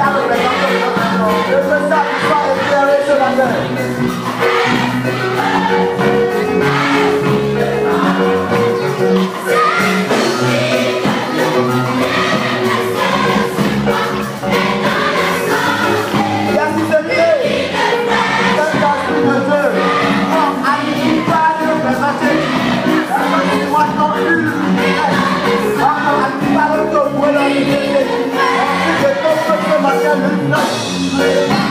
Carlos, me estoy the Yo empezaba a. and night.